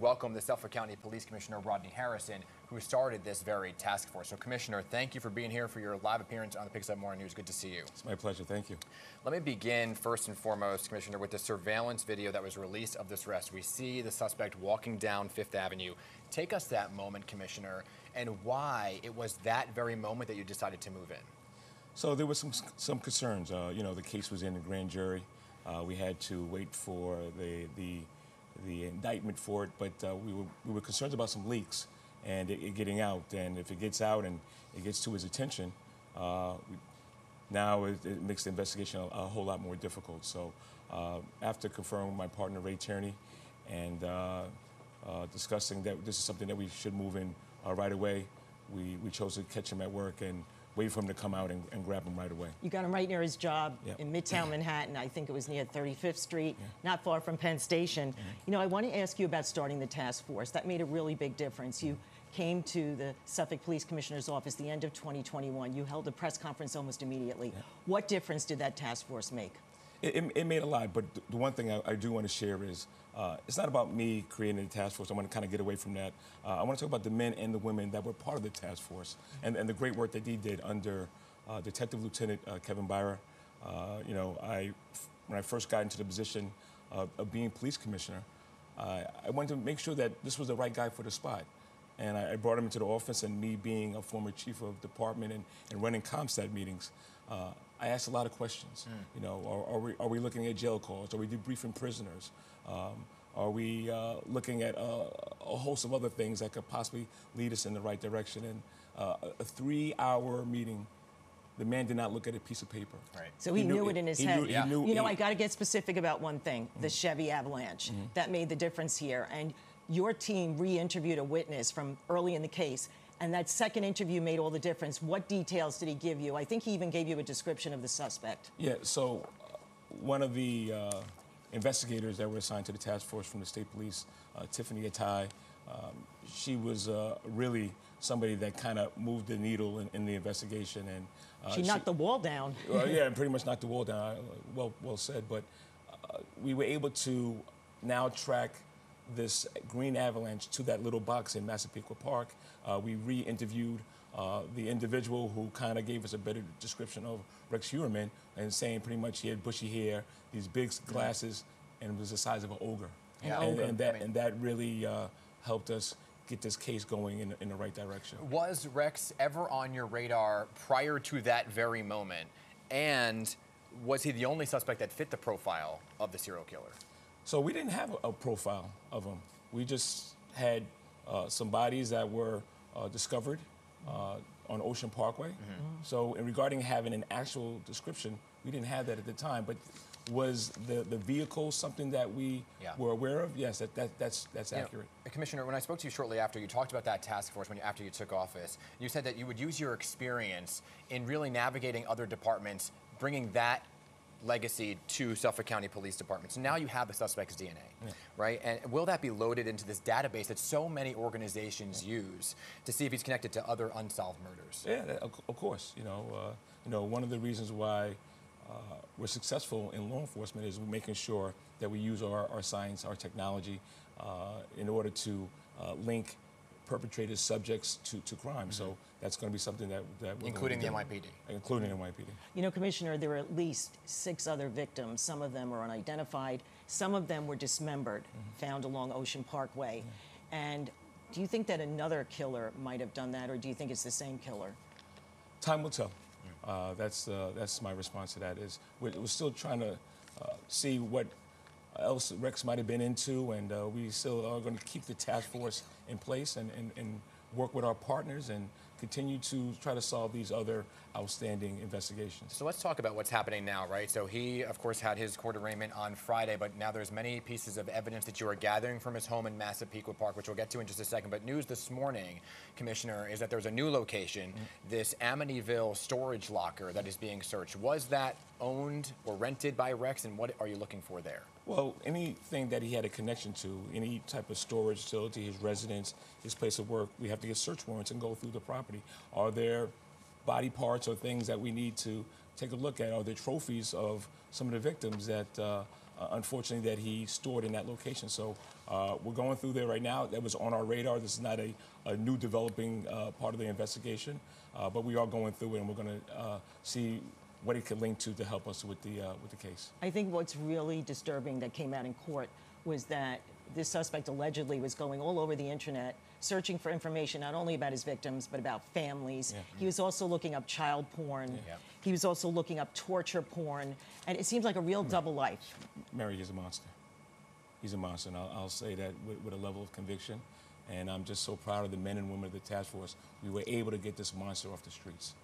welcome the Suffolk County Police Commissioner Rodney Harrison, who started this very task force. So, Commissioner, thank you for being here for your live appearance on the Pix Morning News. Good to see you. It's my pleasure. Thank you. Let me begin first and foremost, Commissioner, with the surveillance video that was released of this arrest. We see the suspect walking down Fifth Avenue. Take us that moment, Commissioner, and why it was that very moment that you decided to move in. So there was some some concerns. Uh, you know, the case was in the grand jury. Uh, we had to wait for the the the indictment for it, but uh, we were we were concerned about some leaks and it, it, getting out. And if it gets out and it gets to his attention, uh, we, now it, it, makes the investigation a, a, whole lot more difficult. So uh, after confirming with my partner Ray Tierney and uh, uh, discussing that this is something that we should move in right away, we, we chose to catch him at work and wait for him to come out and, and, grab him right away. You got him right near his job yep. in Midtown Manhattan. I think it was near 35th Street, yeah. not far from Penn Station. Mm-hmm. You know, I want to ask you about starting the task force. That made a really big difference. You came to the Suffolk Police Commissioner's office the end of 2021. You held a press conference almost immediately. Yeah. What difference did that task force make? It, it, made a lot, but the one thing I, I do want to share is uh, it's not about me creating the task force. I want to kind of get away from that. Uh, I want to talk about the men and the women that were part of the task force and, and the great work that they did under uh, Detective Lieutenant uh, Kevin Beyrer. Uh, you know, I, when I first got into the position of, of being police commissioner, I wanted to make sure that this was the right guy for the spot. And I, brought him into the office, and me being a former chief of department and, and running CompStat meetings, uh, I asked a lot of questions. Mm. You know, are, are, we, are we looking at jail calls? Are we debriefing prisoners? Um, are we uh, looking at uh, a host of other things that could possibly lead us in the right direction? And uh, a three-hour meeting the man did not look at a piece of paper. Right. So he, he knew, knew, it in his he head. Knew, yeah. knew, you know, I got to get specific about one thing: mm-hmm. the Chevy Avalanche. Mm-hmm. That made the difference here. And your team re-interviewed a witness from early in the case. And that second interview made all the difference. What details did he give you? I think he even gave you a description of the suspect. Yeah, so uh, one of the uh, investigators that were assigned to the task force from the state police, uh, Tiffany Atai, um, she was uh, really somebody that kind of moved the needle in, in the investigation. And uh, she knocked she, the wall down. yeah, pretty much knocked the wall down. Well, well said. But uh, we were able to now track this green avalanche to that little box in Massapequa Park. Uh, we re-interviewed uh, the individual who kind of gave us a better description of Rex Heuermann and saying pretty much he had bushy hair, these big glasses, and was the size of an ogre. Yeah, and, ogre. and that, I mean, and that really uh, helped us get this case going in, in the right direction. Was Rex ever on your radar prior to that very moment? And was he the only suspect that fit the profile of the serial killer? So we didn't have a, profile of them. We just had uh, some bodies that were uh, discovered uh, on Ocean Parkway. Mm-hmm. So, in regarding having an actual description, we didn't have that at the time. But was the, the vehicle something that we yeah. were aware of? Yes, that, that that's that's you accurate. Know, Commissioner, when I spoke to you shortly after, you talked about that task force when you, after you took office. You said that you would use your experience in really navigating other departments, bringing that legacy to Suffolk County Police Department. So now you have the suspect's DNA, yeah. right? And will that be loaded into this database that so many organizations yeah. use to see if he's connected to other unsolved murders? Yeah, of course. You know, uh, you know, one of the reasons why uh, we're successful in law enforcement is making sure that we use our, our science, our technology, uh, in order to uh, link perpetrators subjects to, to crime. Mm-hmm. So that's going to be something that, that including the NYPD. Including NYPD. You know, Commissioner, there were at least six other victims. Some of them are unidentified. Some of them were dismembered, mm-hmm. found along Ocean Parkway. And do you think that another killer might have done that, or do you think it's the same killer? Time will tell. Uh, that's uh, that's my response to that. Is we're, we're still trying to uh, see what else Rex might have been into, and uh, we still are going to keep the task force in place and, and, and work with our partners and continue to try to solve these other outstanding investigations. So let's talk about what's happening now, right? So he, of course, had his court arraignment on Friday, but now there's many pieces of evidence that you are gathering from his home in Massapequa Park, which we'll get to in just a second. But news this morning, Commissioner, is that there's a new location, mm-hmm. this Amityville storage locker that is being searched. Was that owned or rented by Rex, and what are you looking for there? Well, anything that he had a connection to, any type of storage facility, his residence, his place of work, we have to get search warrants and go through the property. Are there body parts or things that we need to take a look at? Are there trophies of some of the victims that uh, uh, unfortunately, that he stored in that location. So uh, we're going through there right now. That was on our radar. This is not a, a new developing uh, part of the investigation, uh, but we are going through it, and we're going to uh, see what it could link to to help us with the with the case. I think what's really disturbing that came out in court was that this suspect allegedly was going all over the internet searching for information not only about his victims but about families. Yeah. He was also looking up child porn. Yeah. He was also looking up torture porn. And it seems like a real hmm. double life. Mary is a monster. He's a monster, and I'll, I'll say that with, with a level of conviction. And I'm just so proud of the men and women of the task force. We were able to get this monster off the streets.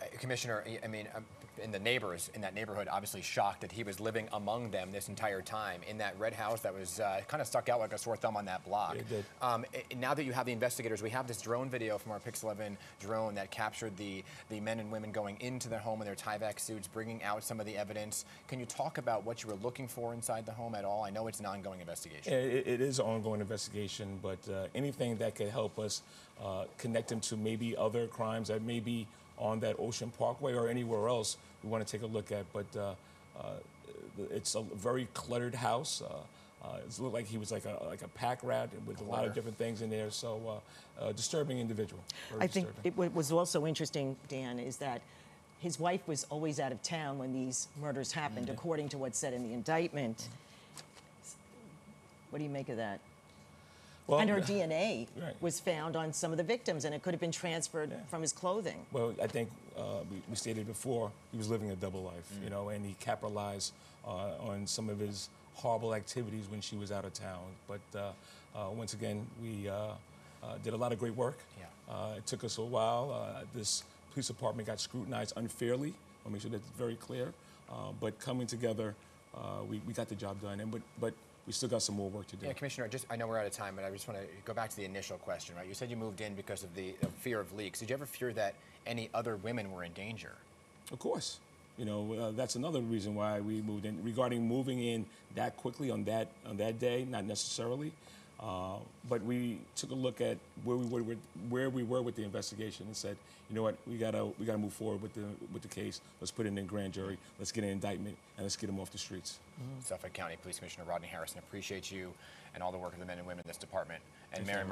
Uh, Commissioner, I- mean, um, and the neighbors in that neighborhood obviously shocked that he was living among them this entire time in that red house that was uh, kind of stuck out like a sore thumb on that block. It did. Um, i- now that you have the investigators, we have this drone video from our Pix 11 drone that captured the, the men and women going into their home in their Tyvek suits, bringing out some of the evidence. Can you talk about what you were looking for inside the home at all? I know it's an ongoing investigation. It, it is an ongoing investigation, but uh, anything that could help us uh, connect him to maybe other crimes that may be on that Ocean Parkway or anywhere else, we want to take a look at. But uh, uh, it's a very cluttered house. Uh, uh, it looked like he was like a like a pack rat with a lot of different things in there. So, uh, uh, disturbing individual. I think disturbing. it, what was also interesting, Dan, is that his wife was always out of town when these murders happened, according to what's said in the indictment. What do you make of that? Well, and her DNA Right. was found on some of the victims, and it could have been transferred from his clothing. Well, I think uh, we, we stated before he was living a double life, Mm. you know, and he capitalized uh, on some of his horrible activities when she was out of town. But uh, uh, once again, we uh, uh, did a lot of great work. Yeah. Uh, it took us a while. Uh, this police department got scrutinized unfairly. I'll make sure that's very clear. Uh, but coming together, uh, we, we got the job done. And but but we still got some more work to do. Yeah, Commissioner, just I know we're out of time, but I just want to go back to the initial question, right? You said you moved in because of the of fear of leaks. Did you ever fear that any other women were in danger? Of course. You know, uh, that's another reason why we moved in. Regarding moving in that quickly on that on that day, not necessarily, uh, but we took a look at where we were with, where we were with the investigation and said, you know what, we gotta we gotta move forward with the with the case. Let's put it in grand jury. Let's get an indictment and let's get him off the streets. Suffolk County Police Commissioner Rodney Harrison, appreciate you and all the work of the men and women in this department. And Mary